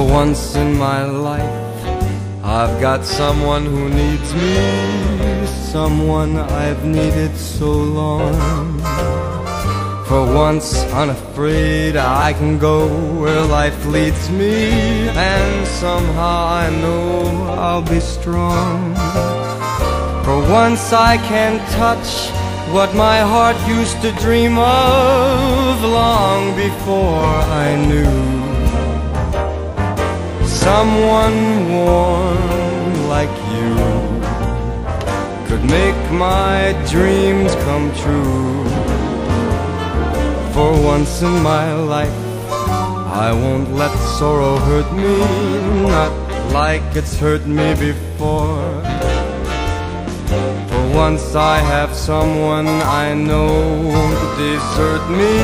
once in my life, I've got someone who needs me, someone I've needed so long. For once, unafraid, I can go where life leads me, and somehow I know I'll be strong. For once, I can touch what my heart used to dream of long before I knew someone warm like you could make my dreams come true. For once in my life, I won't let sorrow hurt me, not like it's hurt me before. For once I have someone I know won't desert me,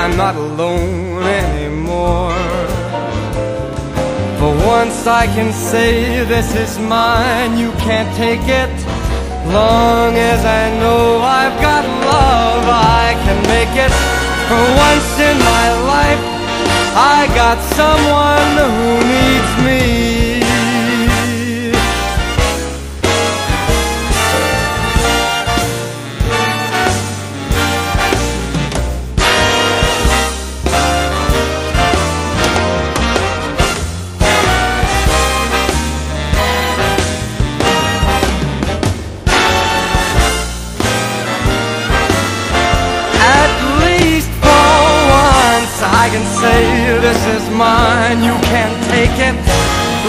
I'm not alone anymore. Once I can say this is mine, you can't take it. Long as I know I've got love, I can make it. For once in my life, I got someone can say this is mine, you can't take it.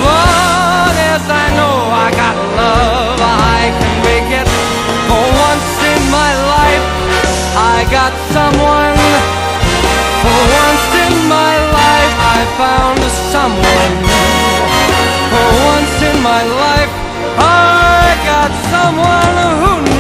Long as I know I got love, I can make it. For once in my life, I got someone. For once in my life, I found someone. For once in my life, I got someone